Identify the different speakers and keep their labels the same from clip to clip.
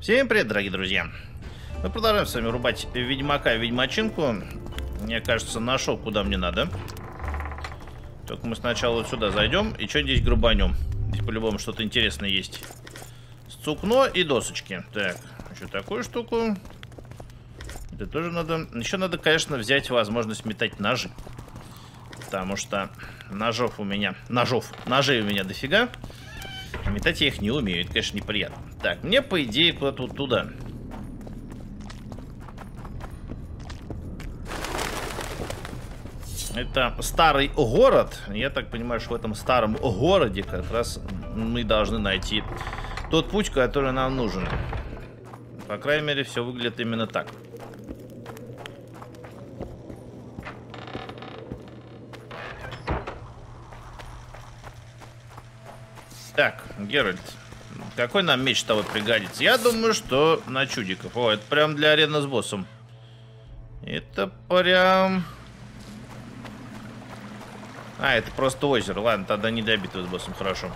Speaker 1: Всем привет, дорогие друзья! Мы продолжаем с вами рубать ведьмака и ведьмачинку. Мне кажется, нашел, куда мне надо. Только мы сначала сюда зайдем и что здесь грубанем. Здесь по-любому что-то интересное есть. Сукно и досочки. Так, еще такую штуку. Это тоже надо... Еще надо, конечно, взять возможность метать ножи. Потому что ножов у меня... Ножов. Ножей у меня дофига. Метать я их не умею. Это, конечно, неприятно. Так, мне, по идее, куда-то вот туда. Это старый город. Я так понимаю, что в этом старом городе как раз мы должны найти тот путь, который нам нужен. По крайней мере, все выглядит именно так. Так, Геральт, какой нам меч того пригодится? Я думаю, что на чудиков. О, это прям для арены с боссом. Это прям... А, это просто озеро. Ладно, тогда не для битвы с боссом, хорошо.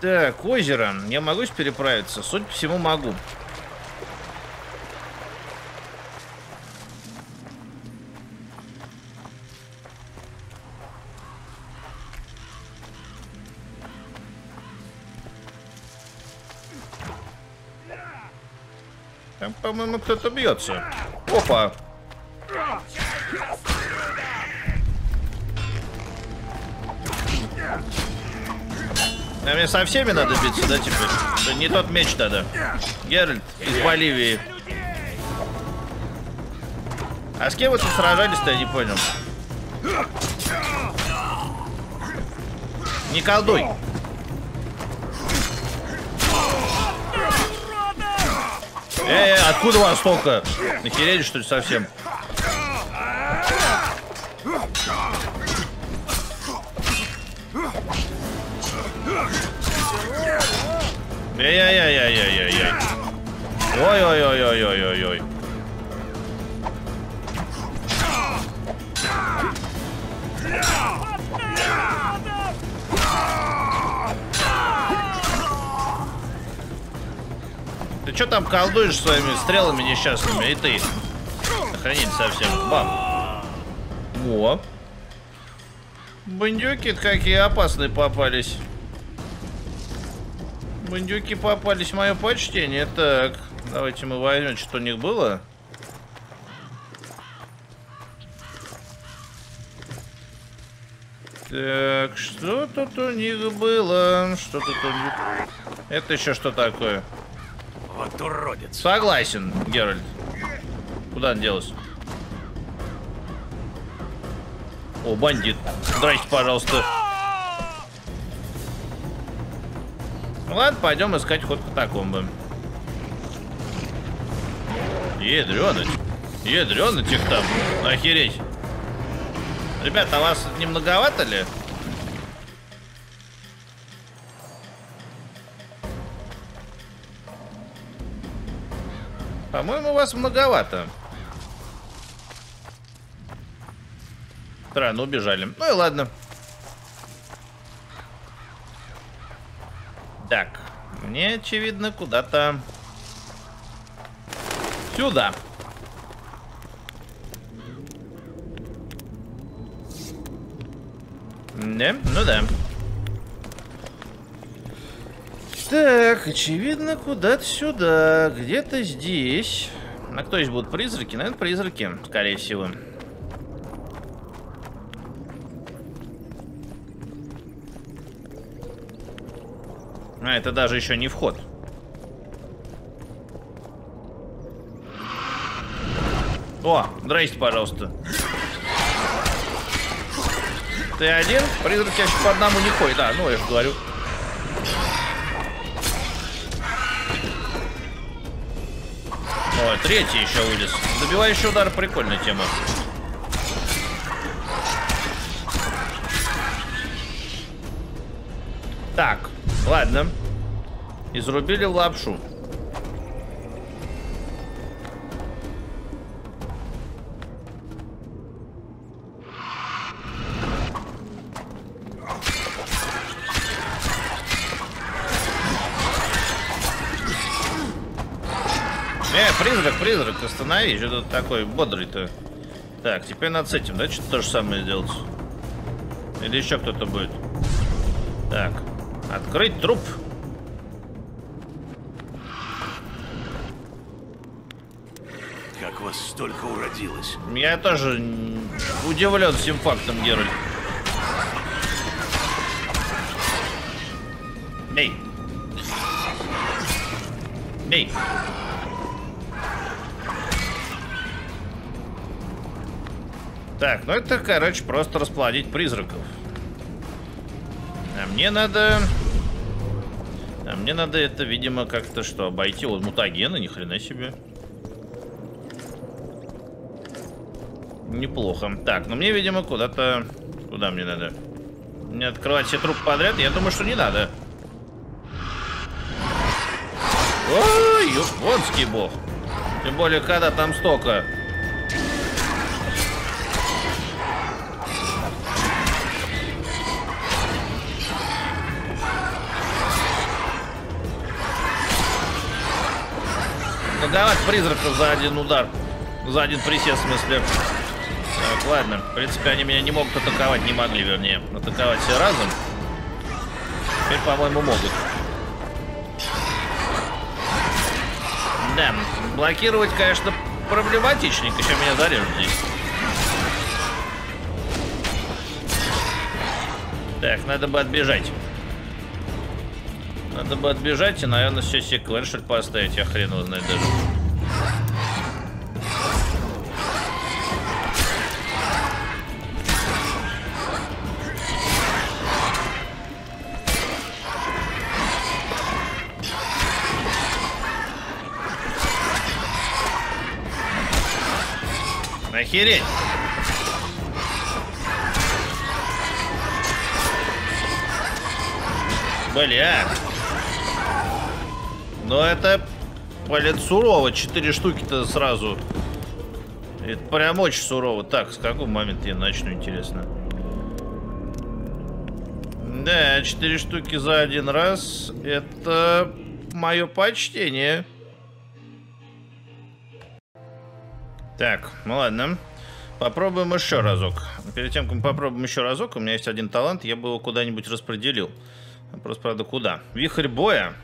Speaker 1: Так, озеро. Я могу переправиться? Судя по всему, могу. По-моему, кто-то бьется. Опа. А мне со всеми надо биться, да, теперь? Да не тот меч надо. Геральт из Боливии. А с кем вы сражались-то, я не понял. Не колдуй. Эй, откуда у вас столько? Нахерели, что ли, совсем? Эй-эй-эй-эй-эй-эй. Ой-ой-ой-ой-ой-ой-ой. Что там колдуешь своими стрелами несчастными? И ты. Охренеть совсем. Бам. О. Бандюки какие опасные попались. Бандюки попались мое почтение. Так, давайте мы возьмем, что у них было. Так, что тут у них было? Что тут у них? Это еще что такое?
Speaker 2: Вот уродец.
Speaker 1: Согласен, Геральт. Куда он делся? О, бандит. Здрасте, пожалуйста. Ладно, пойдем искать ход катакомбы. Ядрёно. Ядрёно их там. Охереть. Ребята, а вас не многовато ли? По-моему, вас многовато. Странно, убежали. Ну и ладно. Так, мне, очевидно, куда-то сюда. Да, ну да. Так, очевидно, куда-то сюда. Где-то здесь. А кто здесь будут призраки? Наверное, призраки, скорее всего. А, это даже еще не вход. О, здрасте, пожалуйста. Ты один? Призрак чаще по одному не ходит. Да, ну я же говорю. Третий еще вылез. Добивающий удар прикольная тема. Так, ладно. Изрубили лапшу. Призрак, призрак, останови. Что ты такой бодрый-то? Так, теперь надо с этим, да, что-то то же самое сделать. Или еще кто-то будет. Так, открыть труп.
Speaker 2: Как вас столько уродилось?
Speaker 1: Я тоже удивлен всем фактом, Геральт. Эй! Эй! Так, ну это, короче, просто расплодить призраков. А мне надо... А мне надо это, видимо, как-то что, обойти. Вот мутагены, ни хрена себе. Неплохо. Так, ну мне, видимо, куда-то... Куда мне надо? Мне открывать все трупы подряд? Я думаю, что не надо. Ой, японский бог. Тем более, когда там столько. Многовато призраков за один удар. За один присест, в смысле. Так, ладно. В принципе, они меня не могут атаковать, не могли, вернее. Атаковать все разом. Теперь, по-моему, могут. Да, блокировать, конечно, проблематичненько, чем меня зарежут здесь. Так, надо бы отбежать. Надо бы отбежать и, наверное, все клавиши поставить, я хрен его знает даже. Охереть! Бля. Но это, блин, сурово. Четыре штуки-то сразу. Это прям очень сурово. Так, с какого момента я начну, интересно? Да, четыре штуки за один раз. Это мое почтение. Так, ну ладно. Попробуем еще разок. Перед тем, как мы попробуем еще разок, у меня есть один талант, я бы его куда-нибудь распределил. Вопрос, правда, куда? Вихрь боя.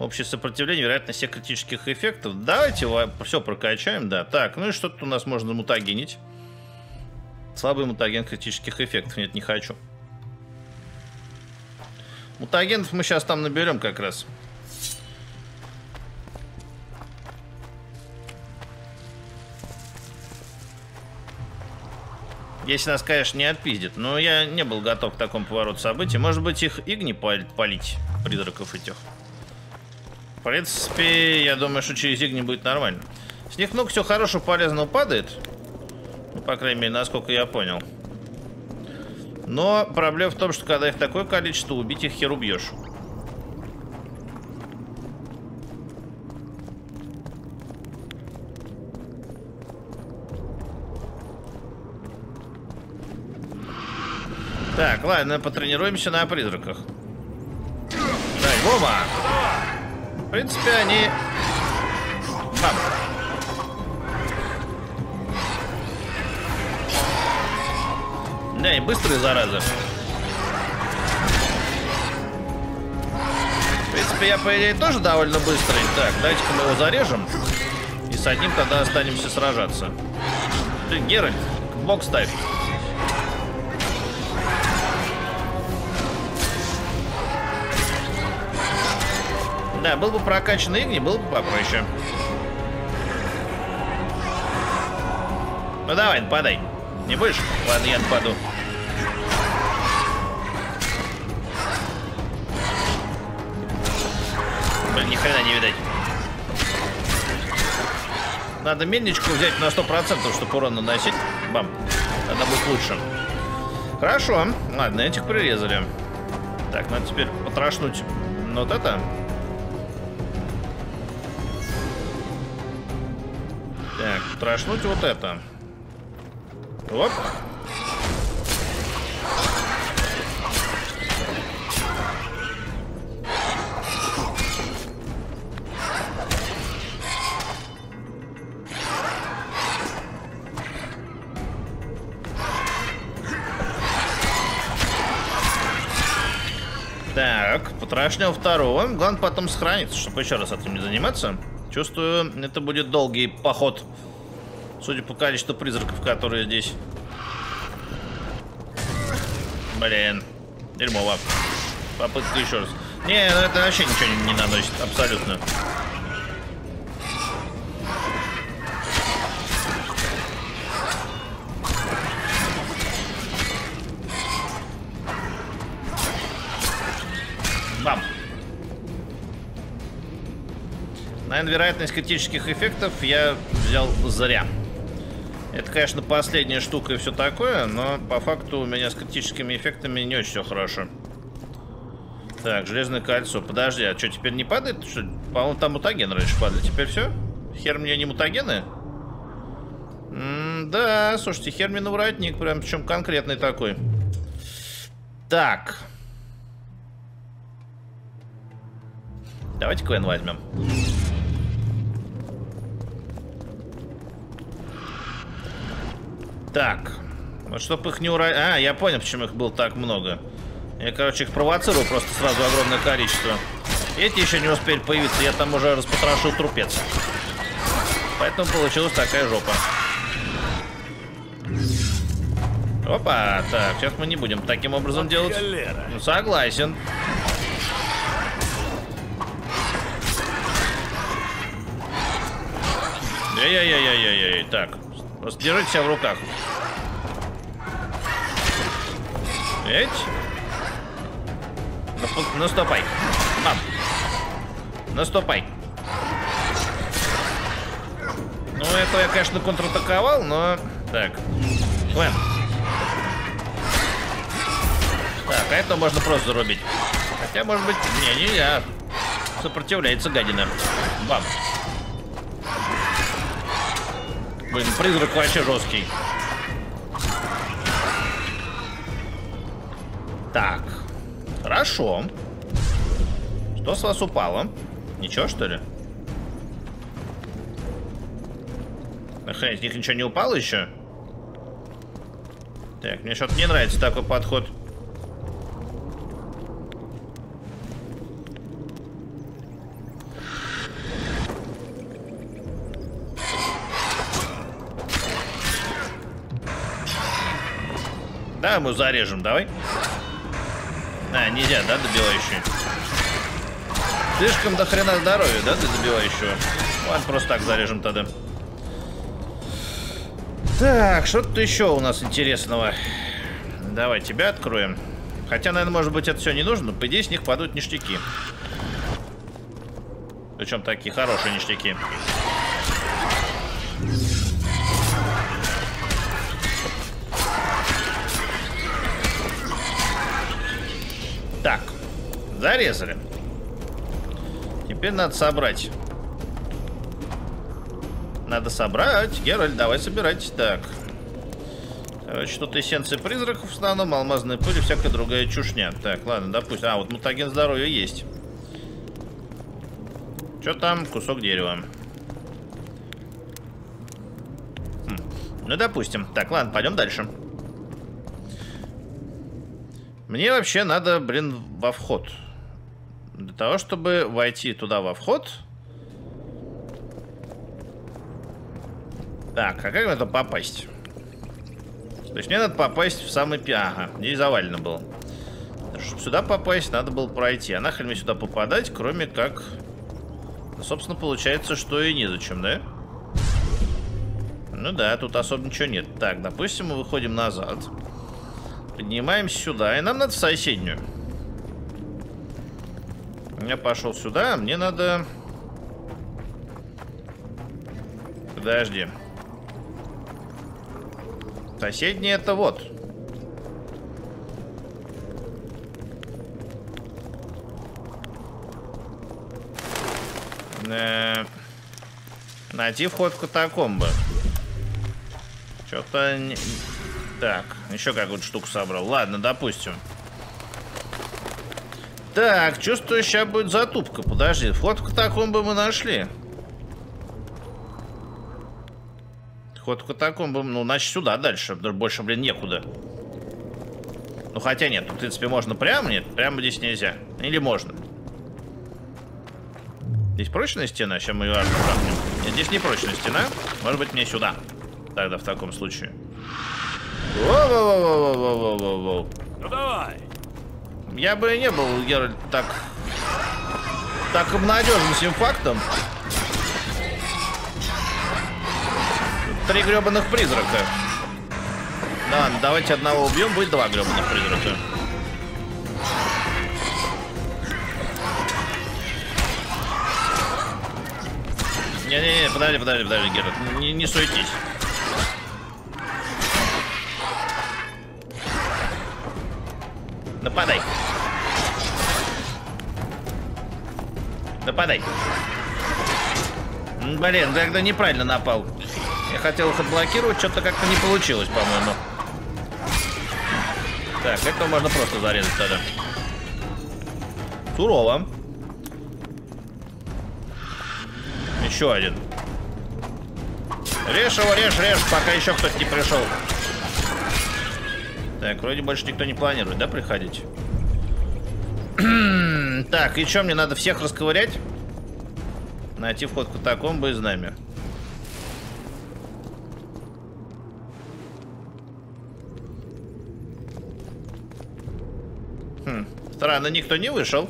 Speaker 1: Общее сопротивление, вероятность всех критических эффектов. Давайте все прокачаем, да. Так, ну и что тут у нас можно мутагенить? Слабый мутаген критических эффектов. Нет, не хочу. Мутагенов мы сейчас там наберем как раз. Если нас, конечно, не отпиздит. Но я не был готов к такому повороту событий. Может быть, их игни полить, призраков этих. В принципе, я думаю, что через игни будет нормально. С них много все хорошего, полезного падает. Ну, по крайней мере, насколько я понял. Но проблема в том, что когда их такое количество, убить их хер убьешь. Так, ладно, потренируемся на призраках. Дай, Вова! В принципе, они... Бам. Да, и быстрые заразы. В принципе, я, по идее, тоже довольно быстрый. Так, давайте-ка мы его зарежем. И с одним тогда останемся сражаться. Ты, Геральт, бок ставь. Да, был бы прокачан Игни, был бы попроще. Ну давай, нападай. Не будешь? Ладно, я нападу. Блин, ни хрена не видать. Надо мельничку взять на 100%, чтобы урон наносить. Бам. Тогда будет лучше. Хорошо. Ладно, этих прирезали. Так, надо теперь потрошнуть вот это. Трошнуть вот это. Оп. Так, потрошнем второго. Главное потом сохраниться, чтобы еще раз этим не заниматься. Чувствую, это будет долгий поход. Судя по количеству призраков, которые здесь. Блин. Дерьмово. Попытка еще раз. Не, ну это вообще ничего не, не наносит. Абсолютно. Бам. Наверное, вероятность критических эффектов я взял зря. Это, конечно, последняя штука и все такое, но по факту у меня с критическими эффектами не очень все хорошо. Так, железное кольцо. Подожди, а что, теперь не падает? По-моему, там мутаген раньше падали. Теперь все? Хер мне не мутагены? М да, слушайте, хер воротник, прям причем конкретный такой. Так. Давайте Квен возьмем. Так. Вот чтоб их не ура... А, я понял, почему их было так много. Я, короче, их провоцировал просто сразу огромное количество. Эти еще не успели появиться, я там уже распотрошил трупец. Поэтому получилась такая жопа. Опа, так, сейчас мы не будем таким образом вот делать. Галера. Ну, согласен. Эй-эй-эй-эй-эй, так. Просто держите себя в руках. Эть. Наступай. Бам. Наступай. Ну, это я, конечно, контратаковал, но... Так. Клэм. Так, а это можно просто зарубить. Хотя, может быть... Не, не я. Сопротивляется гадина. Бам. Блин, призрак вообще жесткий. Так. Хорошо. Что с вас упало? Ничего, что ли? Охренеть, них ничего не упало еще? Так, мне что-то не нравится такой подход. Да, мы зарежем, давай. А, нельзя, да, добивающий? Слишком до хрена здоровья, да, для добивающего? Ладно, просто так зарежем тогда. Так, что-то еще у нас интересного. Давай тебя откроем. Хотя, наверное, может быть, это все не нужно, но по идее с них падают ништяки. Причем такие хорошие ништяки. Так, зарезали. Теперь надо собрать. Надо собрать. Геральт, давай собирать. Так. Короче, тут эссенции призраков в основном, алмазные пыли, всякая другая чушня. Так, ладно, допустим. А, вот мутаген здоровья есть. Что там? Кусок дерева. Хм. Ну, допустим. Так, ладно, пойдем дальше. Мне вообще надо, блин, во вход. Для того, чтобы войти туда во вход. Так, а как это попасть? То есть мне надо попасть в самый. Ага, здесь завалено было. Чтобы сюда попасть, надо было пройти. А нахрен мне сюда попадать, кроме как... Собственно, получается, что и незачем, да? Ну да, тут особо ничего нет. Так, допустим, мы выходим назад. Поднимаемся сюда. И нам надо в соседнюю. Я пошел сюда. Мне надо... Подожди. Соседняя это вот. Э -э найти вход в катакомбы. Что-то... Так, еще какую-то штуку собрал. Ладно, допустим. Так, чувствую, сейчас будет затупка. Подожди, вход в катакомбы мы нашли. Вход в катакомбы, ну, значит, сюда дальше. Больше, блин, некуда. Ну хотя нет, в принципе можно прямо, нет, прямо здесь нельзя. Или можно. Здесь прочная стена, сейчас мы ее аж здесь не прочная стена. Может быть мне сюда. Тогда в таком случае. Воу-воу-воу-воу-воу-воу-воу.
Speaker 2: Ну давай.
Speaker 1: Я бы не был, Геральт, так... Так обнадежен этим фактом. Три гребаных призрака. Да ладно, давайте одного убьем, будет два гребаных призрака. Не-не-не, подожди, подожди, подожди, Геральт, не, не суетись. Нападай. Нападай. Блин, тогда неправильно напал. Я хотел их отблокировать, что-то как-то не получилось, по-моему. Так, этого можно просто зарезать тогда. Сурово. Еще один. Режь его, режь, режь, пока еще кто-то не пришел. Так, вроде больше никто не планирует, да, приходить? так, и что, мне надо всех расковырять? Найти вход в катакомбы и знамя. Хм, странно, никто не вышел.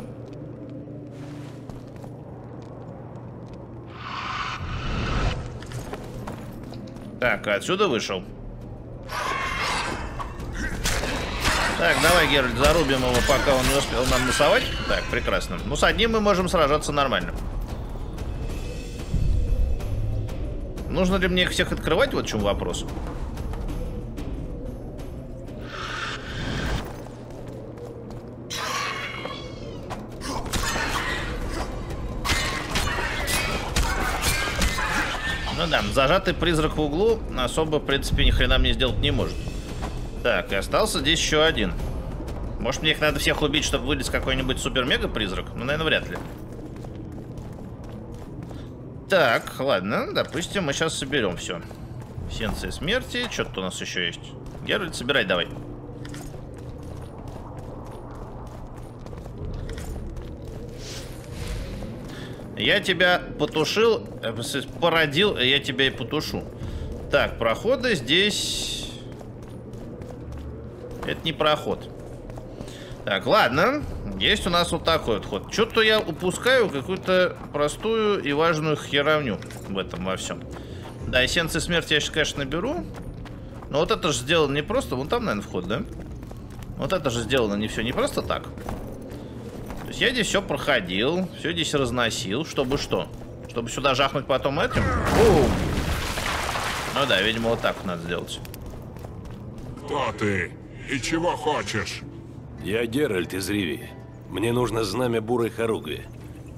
Speaker 1: Так, отсюда вышел. Так, давай, Геральт, зарубим его, пока он не успел нам носовать. Так, прекрасно. Ну, с одним мы можем сражаться нормально. Нужно ли мне их всех открывать? Вот в чем вопрос. Ну да, зажатый призрак в углу особо, в принципе, ни хрена мне сделать не может. Так, и остался здесь еще один. Может, мне их надо всех убить, чтобы вылез какой-нибудь супер-мега-призрак? Ну, наверное, вряд ли. Так, ладно, допустим, мы сейчас соберем все. Сенция смерти, что-то у нас еще есть. Геральт, собирай давай. Я тебя потушил, э, породил, я тебя и потушу. Так, проходы здесь это не проход. Так, ладно. Есть у нас вот такой вот ход. Что-то я упускаю какую-то простую и важную херовню в этом во всем. Да, эссенции смерти я сейчас, конечно, наберу. Но вот это же сделано не просто... Вон там, наверное, вход, да? Вот это же сделано не все не просто так. То есть я здесь все проходил, все здесь разносил, чтобы что? Чтобы сюда жахнуть потом этим? Бум! Ну да, видимо, вот так надо сделать.
Speaker 3: Кто ты? И чего хочешь?
Speaker 2: Я Геральт из Риви. Мне нужно знамя бурой хоругви.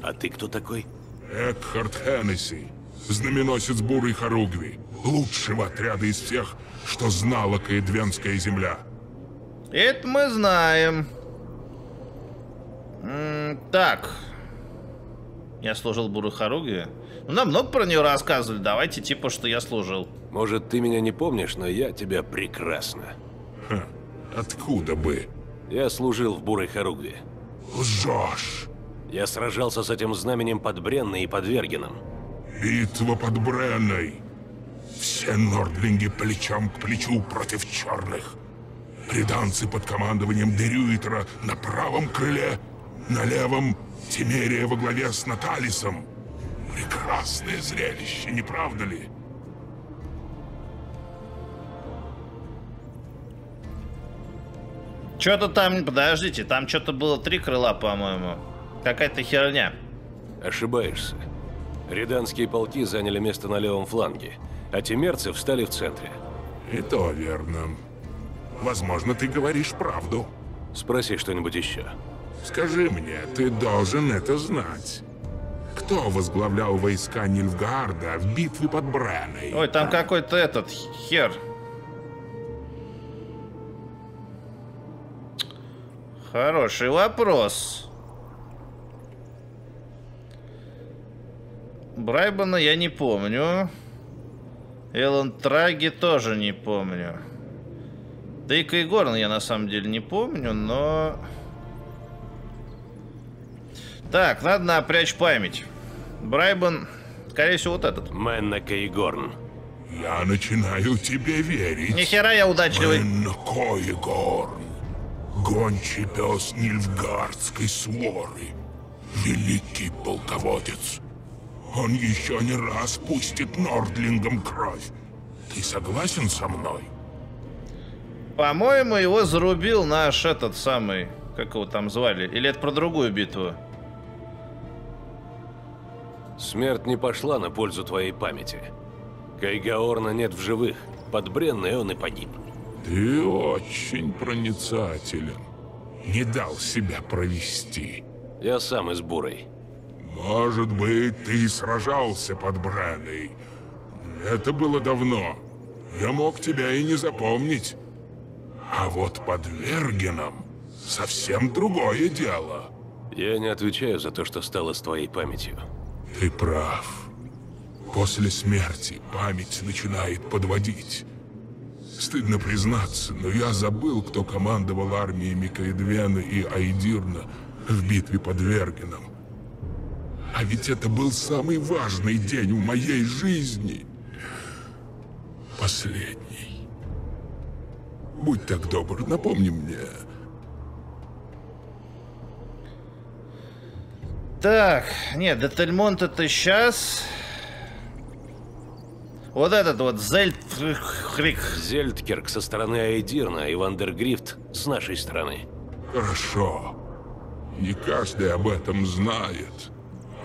Speaker 2: А ты кто такой?
Speaker 3: Экхард Хеннесси, знаменосец бурой хоругви. Лучшего отряда из всех, что знала Каэдвенская земля.
Speaker 1: Это мы знаем. М -м так. Я служил Бурой Харуге. Ну, нам много про нее рассказывали. Давайте типа, что я служил.
Speaker 2: Может, ты меня не помнишь, но я тебя прекрасно.
Speaker 3: Ха. Откуда бы?
Speaker 2: Я служил в Бурой Хоругве.
Speaker 3: Лжешь.
Speaker 2: Я сражался с этим знаменем под Бренной и под Вергеном.
Speaker 3: Битва под Бренной. Все нордлинги плечом к плечу против черных. Реданцы под командованием Дерюитера на правом крыле, на левом Тимерия во главе с Наталисом. Прекрасное зрелище, не правда ли?
Speaker 1: Что-то там, подождите, там что-то было три крыла, по-моему. Какая-то херня.
Speaker 2: Ошибаешься. Реданские полки заняли место на левом фланге, а тимерцы встали в центре.
Speaker 3: И то верно. Возможно, ты говоришь правду.
Speaker 2: Спроси что-нибудь еще.
Speaker 3: Скажи мне, ты должен это знать. Кто возглавлял войска Нильфгарда в битве под Бреной?
Speaker 1: Ой, там какой-то этот хер. Хороший вопрос. Брайбана я не помню. Эллен Траги тоже не помню. Да и Кайгорн я на самом деле не помню, но... Так, надо напрячь память. Брайбан, скорее всего, вот этот.
Speaker 2: Мэнна Кейгорн.
Speaker 3: Я начинаю тебе верить.
Speaker 1: Нихера я удачливый.
Speaker 3: Мэн Коегорн, гончий пес Нильфгардской своры, великий полководец. Он еще не раз пустит Нордлингам кровь. Ты согласен со мной?
Speaker 1: По-моему, его зарубил наш этот самый... Как его там звали? Или это про другую битву?
Speaker 2: Смерть не пошла на пользу твоей памяти. Кайгаорна нет в живых. Под Бренной он и погиб.
Speaker 3: Ты очень проницателен. Не дал себя провести.
Speaker 2: Я сам из Бурой.
Speaker 3: Может быть, ты сражался под Брэной. Это было давно. Я мог тебя и не запомнить. А вот под Вергеном совсем другое дело.
Speaker 2: Я не отвечаю за то, что стало с твоей памятью.
Speaker 3: Ты прав. После смерти память начинает подводить. Стыдно признаться, но я забыл, кто командовал армиями Каэдвена и Айдирна в битве под Вергеном. А ведь это был самый важный день в моей жизни. Последний. Будь так добр, напомни мне.
Speaker 1: Так, нет, Детельмонт это сейчас. Вот этот вот Зельдхрик.
Speaker 2: Зельдкерк со стороны Айдирна и Вандергрифт с нашей стороны.
Speaker 3: Хорошо. Не каждый об этом знает.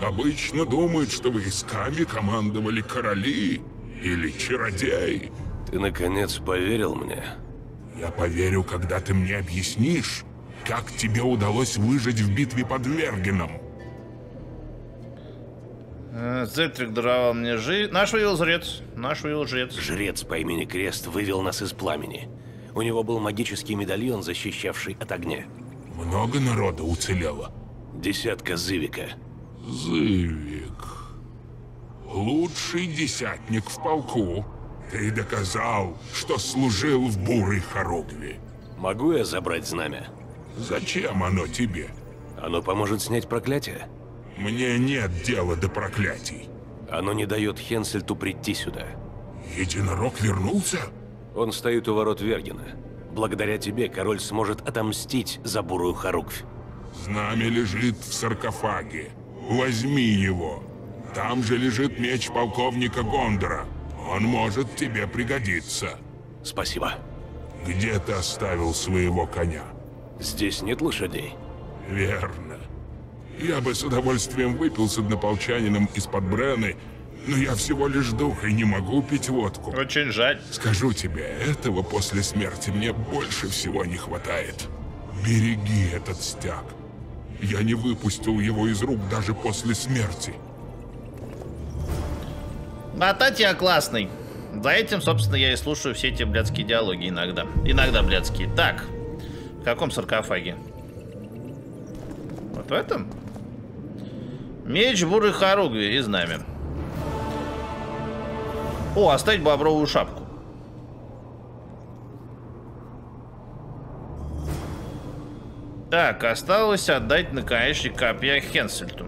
Speaker 3: Обычно думают, что войсками командовали короли или чародеи.
Speaker 2: Ты наконец поверил мне?
Speaker 3: Я поверю, когда ты мне объяснишь, как тебе удалось выжить в битве под Вергеном.
Speaker 1: Э, Зельтрик даровал мне жизнь. Наш вывел жрец. Наш вывел жрец.
Speaker 2: Жрец по имени Крест вывел нас из пламени. У него был магический медальон, защищавший от огня.
Speaker 3: Много народа уцелело.
Speaker 2: Десятка Зывика.
Speaker 3: Зывик. Лучший десятник в полку. Ты доказал, что служил в бурой хоругве.
Speaker 2: Могу я забрать знамя?
Speaker 3: Зачем оно тебе?
Speaker 2: Оно поможет снять проклятие?
Speaker 3: Мне нет дела до проклятий.
Speaker 2: Оно не дает Хенсельту прийти сюда.
Speaker 3: Единорог вернулся?
Speaker 2: Он стоит у ворот Вергена. Благодаря тебе король сможет отомстить за бурую Харуквь.
Speaker 3: Знамя лежит в саркофаге. Возьми его. Там же лежит меч полковника Гондора. Он может тебе пригодиться.
Speaker 2: Спасибо.
Speaker 3: Где ты оставил своего коня?
Speaker 2: Здесь нет лошадей.
Speaker 3: Верно. Я бы с удовольствием выпил с однополчанином из-под Брены, но я всего лишь дух и не могу пить водку.
Speaker 1: Очень жаль.
Speaker 3: Скажу тебе, этого после смерти мне больше всего не хватает. Береги этот стяг. Я не выпустил его из рук даже после смерти.
Speaker 1: А Татья классный. За этим, собственно, я и слушаю все эти блядские диалоги иногда. Иногда блядские. Так, в каком саркофаге? Вот в этом? Меч буры хоругви и знамя. О, оставить бобровую шапку. Так, осталось отдать наконечник копья Хенсельту.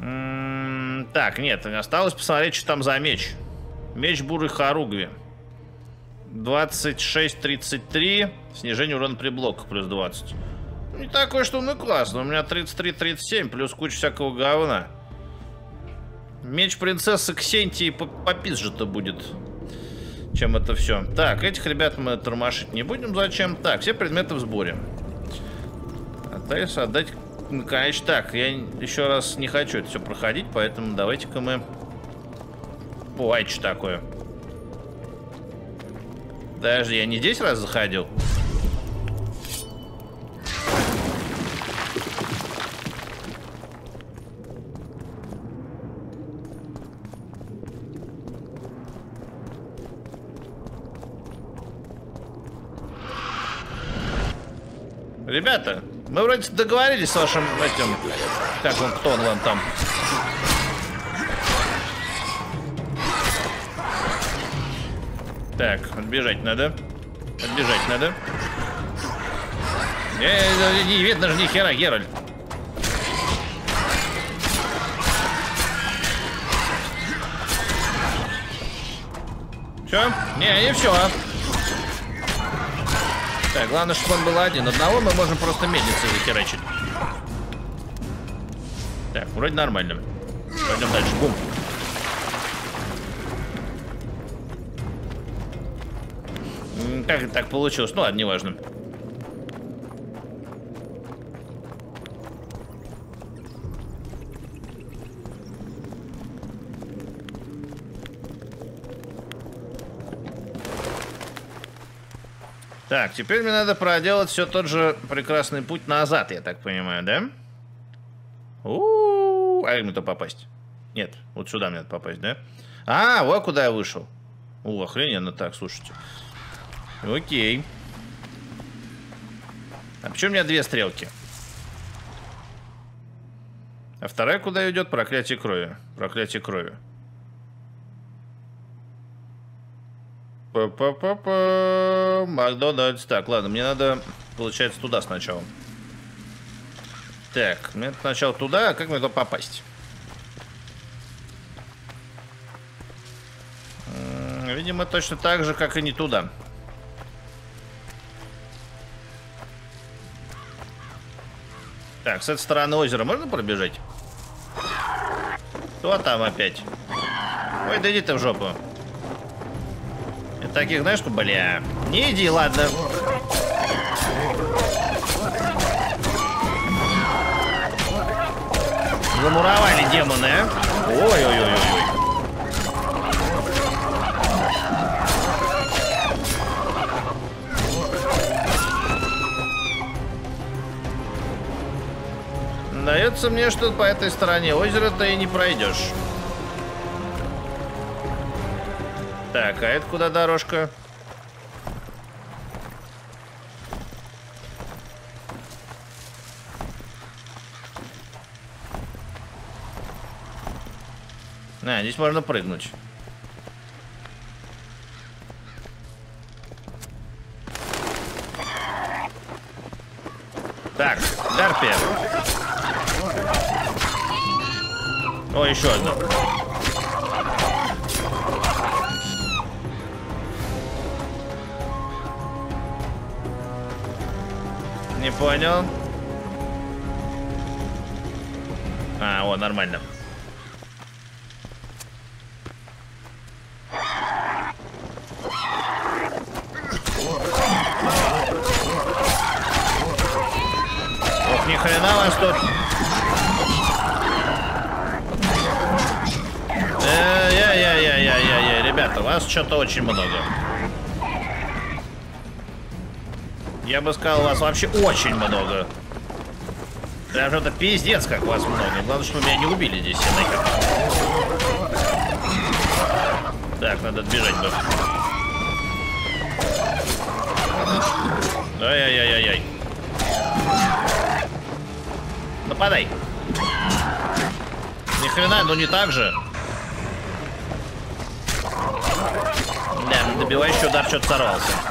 Speaker 1: М, Так, нет, осталось посмотреть, что там за меч. Меч буры хоругви. 26-33. Снижение урона при блоках плюс 20. Не такой, что он и классный. У меня 33-37, плюс куча всякого говна. Меч принцессы Ксентии попизже-то будет, чем это все. Так, этих ребят мы тормошить не будем. Зачем? Так, все предметы в сборе. Отдать, отдать Конечно, так, я еще раз не хочу это все проходить, поэтому давайте-ка мы... Ой, что такое? Даже я не здесь раз заходил? Ребята, мы вроде договорились с вашим этим... Как он, кто он вам там? Так, отбежать надо. Отбежать надо. Э, не видно же ни хера, Геральт. Все? Не, не все. Так, главное, чтобы он был один. Одного мы можем просто медлиться захерачить. Так, вроде нормально. Пойдем дальше. Бум. Это так получилось? Ну ладно, неважно. Так, теперь мне надо проделать все тот же прекрасный путь назад, я так понимаю, да? У, -у, -у а мне то попасть? Нет, вот сюда мне надо попасть, да? А, вот куда я вышел. О, охрененно так, слушайте. Окей. А почему у меня две стрелки? А вторая куда идет? Проклятие крови. Проклятие крови. Па-па-па-па. Макдональдс. Так, ладно, мне надо, получается, туда сначала. Так, мне сначала туда, а как мне туда попасть? Видимо, точно так же, как и не туда. Так, с этой стороны озера можно пробежать? Кто там опять? Ой, да иди ты в жопу. Таких, знаешь, что, бля... Не иди, ладно. Замуровали демоны, а? Ой-ой-ой-ой. Дается мне, что по этой стороне озера ты и не пройдешь. Так, а это куда дорожка? А, здесь можно прыгнуть. Так, Дарпи. О, еще одно. Понял. А, о, нормально. Ох, ни хрена вас тут. Эй-яй-яй-яй-яй-яй, ребята, вас что-то очень много. Я бы сказал, вас вообще очень много. Даже это пиздец, как вас много. Главное, что меня не убили здесь. Так, надо отбежать бы. Ай-яй-яй-яй-яй. Нападай. Ни хрена, ну не так же. Да, добивающий удар что-то сорвался.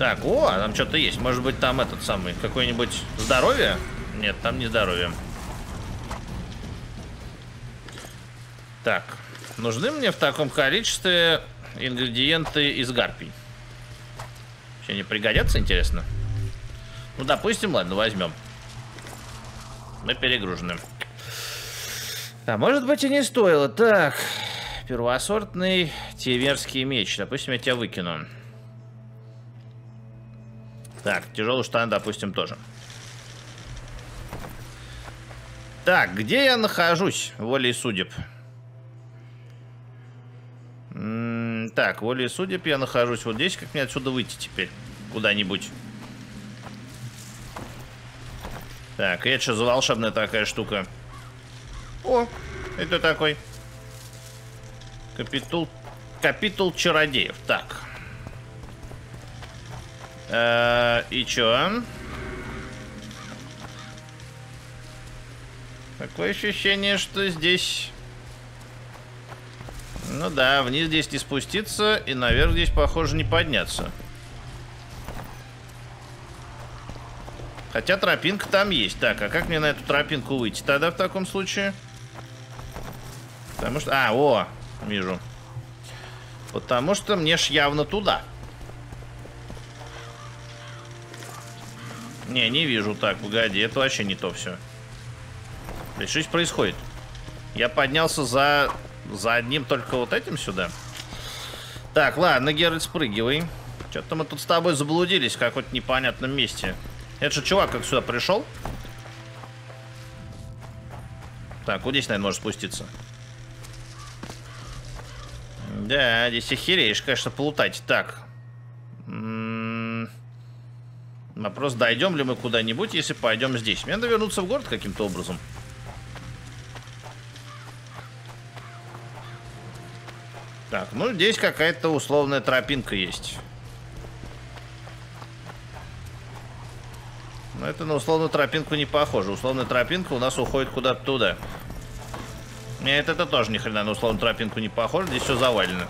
Speaker 1: Так, о, там что-то есть. Может быть, там этот самый, какой-нибудь здоровье? Нет, там не здоровье. Так, нужны мне в таком количестве ингредиенты из гарпий. Вообще они пригодятся, интересно? Ну, допустим, ладно, возьмем. Мы перегружены. А может быть и не стоило. Так, первосортный теверский меч. Допустим, я тебя выкину. Так, тяжелый штан, допустим, тоже. Так, где я нахожусь? Волей судеб. М -м так, волей судеб я нахожусь вот здесь. Как мне отсюда выйти теперь? Куда-нибудь. Так, это что за волшебная такая штука? О, это такой. Капитул... Капитул чародеев. Так. Э, и чё? Такое ощущение, что здесь Ну да, вниз здесь не спуститься, и наверх здесь, похоже, не подняться. Хотя тропинка там есть. Так, а как мне на эту тропинку выйти тогда в таком случае? Потому что... А, о, вижу. Потому что мне ж явно туда. Не, не вижу. Так, погоди, это вообще не то все. Да что здесь происходит? Я поднялся за... За одним только вот этим сюда. Так, ладно, Геральт, спрыгивай. Что-то мы тут с тобой заблудились в каком-то непонятном месте. Это же чувак как сюда пришел? Так, вот здесь, наверное, может спуститься. Да, здесь охереешь, конечно, полутать. Так. М -м Вопрос, дойдем ли мы куда-нибудь, если пойдем здесь. Мне надо вернуться в город каким-то образом. Так, ну здесь какая-то условная тропинка есть. Но это на условную тропинку не похоже. Условная тропинка у нас уходит куда-то туда. Нет, это тоже ни хрена на условную тропинку не похоже. Здесь все завалено.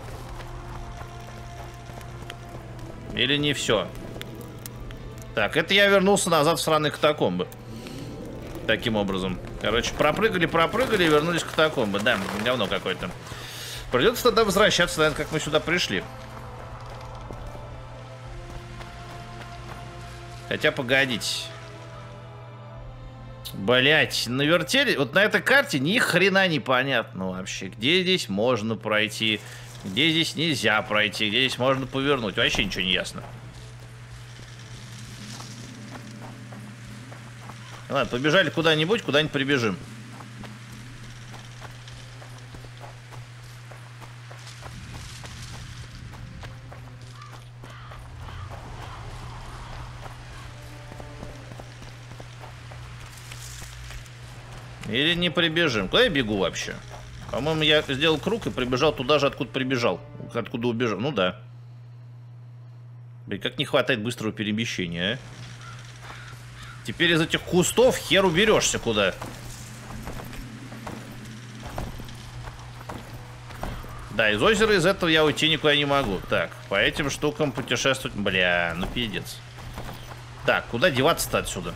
Speaker 1: Или не все. Так, это я вернулся назад в сраные катакомбы. Таким образом. Короче, пропрыгали, пропрыгали и вернулись к катакомбы. Да, говно какое-то. Придется тогда возвращаться, наверное, как мы сюда пришли. Хотя, погодите. Блять, навертели. Вот на этой карте ни хрена непонятно вообще. Где здесь можно пройти, где здесь нельзя пройти, где здесь можно повернуть. Вообще ничего не ясно. Ладно, побежали куда-нибудь, куда-нибудь прибежим. Или не прибежим? Куда я бегу вообще? По-моему, я сделал круг и прибежал туда же, откуда прибежал. Откуда убежал. Ну да. Блин, как не хватает быстрого перемещения, а? Теперь из этих кустов хер уберешься куда. Да, из озера из этого я уйти никуда не могу. Так, по этим штукам путешествовать... Бля, ну пиздец. Так, куда деваться-то отсюда?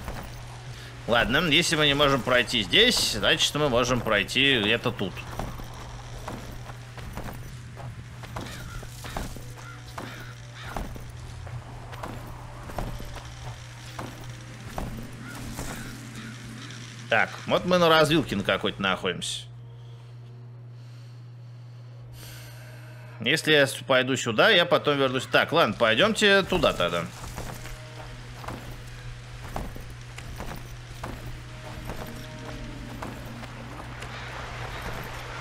Speaker 1: Ладно, если мы не можем пройти здесь, значит мы можем пройти где-то тут. Так, вот мы на развилке на какой-то находимся. Если я пойду сюда, я потом вернусь. Так, ладно, пойдемте туда тогда.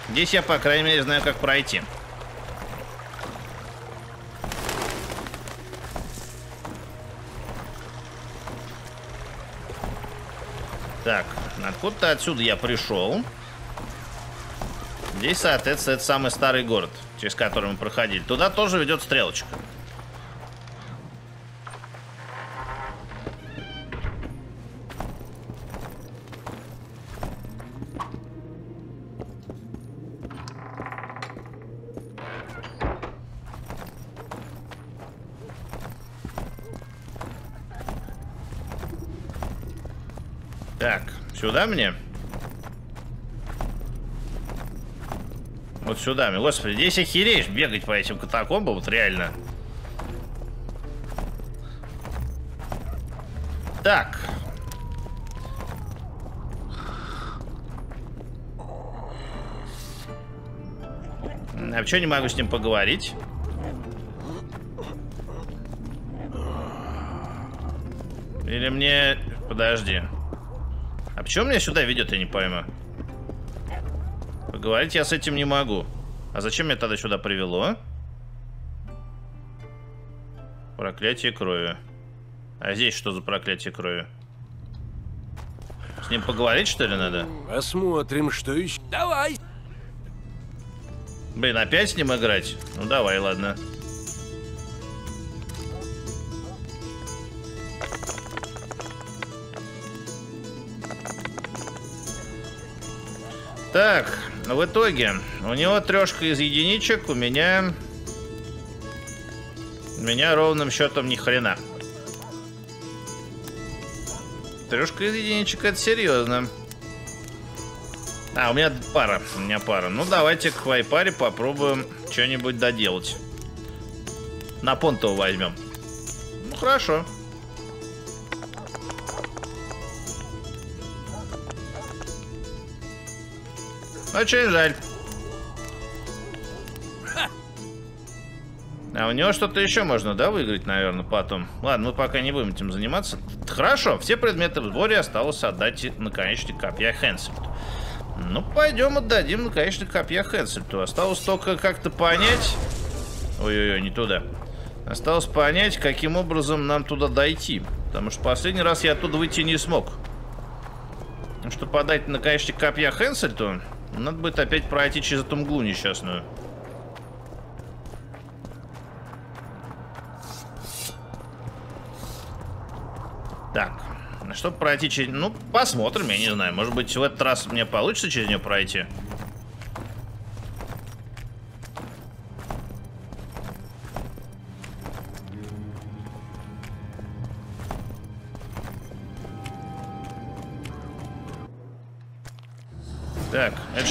Speaker 1: Здесь я, по крайней мере, знаю, как пройти. Так, откуда-то отсюда я пришел. Здесь, соответственно, это самый старый город, через который мы проходили. Туда тоже ведет стрелочка. Сюда мне? Вот сюда мне. Господи, здесь охереешь бегать по этим катакомбам, вот реально. Так. А что не могу с ним поговорить? Или мне... Подожди. А почему меня сюда ведет, я не пойму. Поговорить я с этим не могу. А зачем меня тогда сюда привело? Проклятие крови. А здесь что за проклятие крови? С ним поговорить, что ли, надо?
Speaker 2: Посмотрим, что еще. Давай!
Speaker 1: Блин, опять с ним играть? Ну давай, ладно. Так, в итоге у него трешка из единичек, у меня... У меня ровным счетом ни хрена. Трешка из единичек, это серьезно. А, у меня пара. У меня пара. Ну, давайте к вайпаре попробуем что-нибудь доделать. На понтову возьмем. Ну, хорошо. Очень жаль. А у него что-то еще можно, да, выиграть, наверное, потом. Ладно, мы пока не будем этим заниматься. Хорошо, все предметы в сборе осталось отдать наконечник копья Хэнсельту. Ну, пойдем отдадим наконечник копья Хэнсельту. Осталось только как-то понять... Ой-ой-ой, не туда. Осталось понять, каким образом нам туда дойти. Потому что последний раз я оттуда выйти не смог. Чтобы подать наконечник копья Хэнсельту, надо будет опять пройти через эту мглу несчастную. Так, чтобы пройти через... Ну, посмотрим, я не знаю. Может быть, в этот раз мне получится через нее пройти. Так,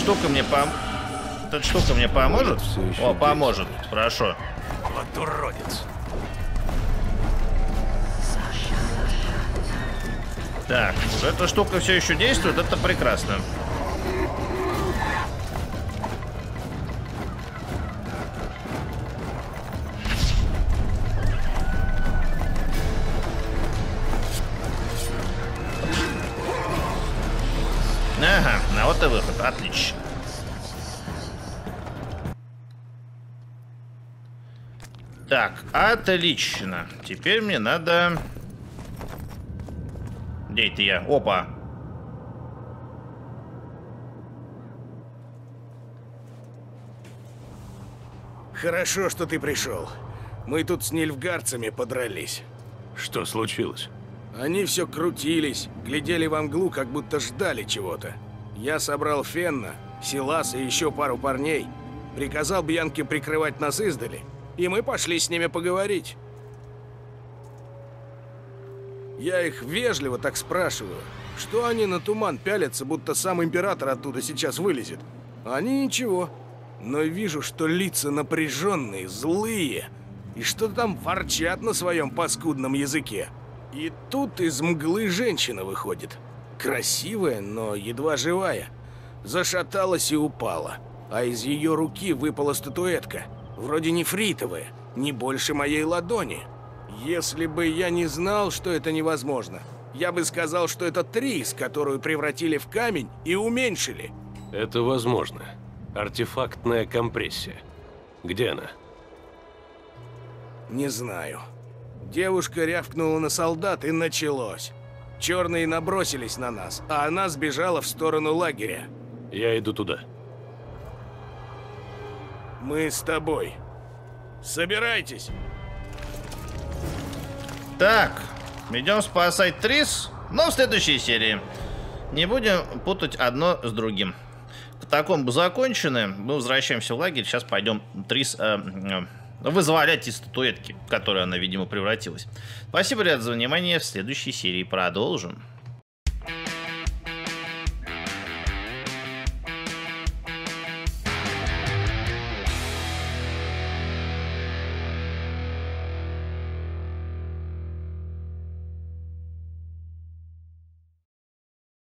Speaker 1: штука мне пом... Эта штука мне поможет? О, поможет. Хорошо.
Speaker 2: Вот уродец.
Speaker 1: Так, эта штука все еще действует, это прекрасно. Отлично. Теперь мне надо... Где это я? Опа.
Speaker 4: Хорошо, что ты пришел. Мы тут с нильфгарцами подрались.
Speaker 2: Что случилось?
Speaker 4: Они все крутились, глядели во мглу, как будто ждали чего-то. Я собрал Фенна, Силас и еще пару парней. Приказал Бьянке прикрывать нас издали, и мы пошли с ними поговорить. Я их вежливо так спрашиваю, что они на туман пялятся, будто сам император оттуда сейчас вылезет. Они ничего, но вижу, что лица напряженные, злые, и что там ворчат на своем паскудном языке. И тут из мглы женщина выходит. Красивая, но едва живая. Зашаталась и упала. А из ее руки выпала статуэтка. Вроде нефритовая, не больше моей ладони. Если бы я не знал, что это невозможно, я бы сказал, что это трис, которую превратили в камень и уменьшили.
Speaker 2: Это возможно. Артефактная компрессия. Где она?
Speaker 4: Не знаю. Девушка рявкнула на солдат, и началось. Черные набросились на нас, а она сбежала в сторону лагеря.
Speaker 2: Я иду туда.
Speaker 4: Мы с тобой. Собирайтесь.
Speaker 1: Так, идем спасать Трис, но в следующей серии. Не будем путать одно с другим. В таком бы закончены. Мы возвращаемся в лагерь. Сейчас пойдем Трис э, э, вызволять из статуэтки, в которую она, видимо, превратилась. Спасибо, ребят, за внимание. В следующей серии продолжим.